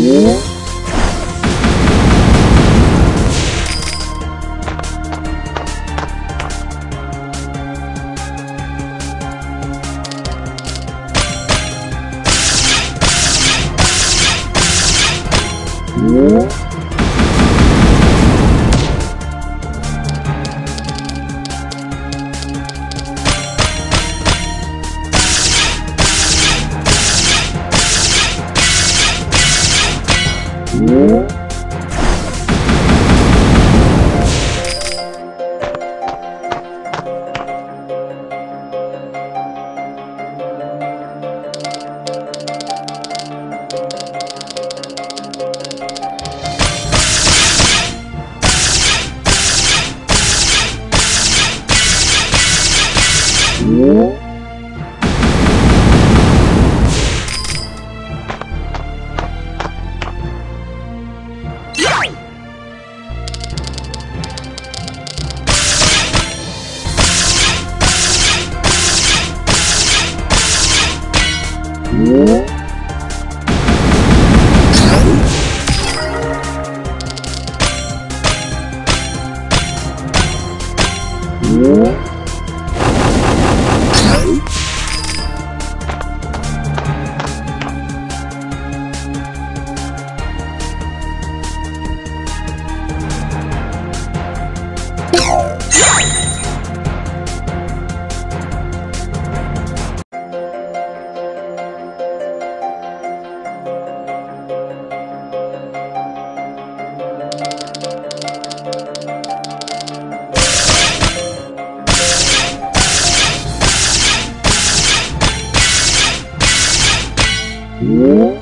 Whoa. Uhum. Yeah! Whoa.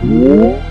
Música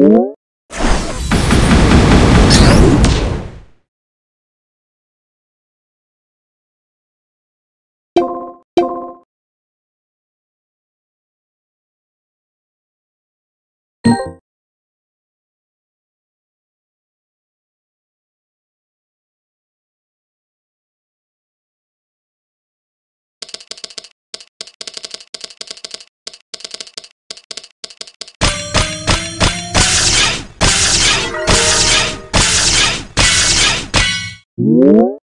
you Thank you.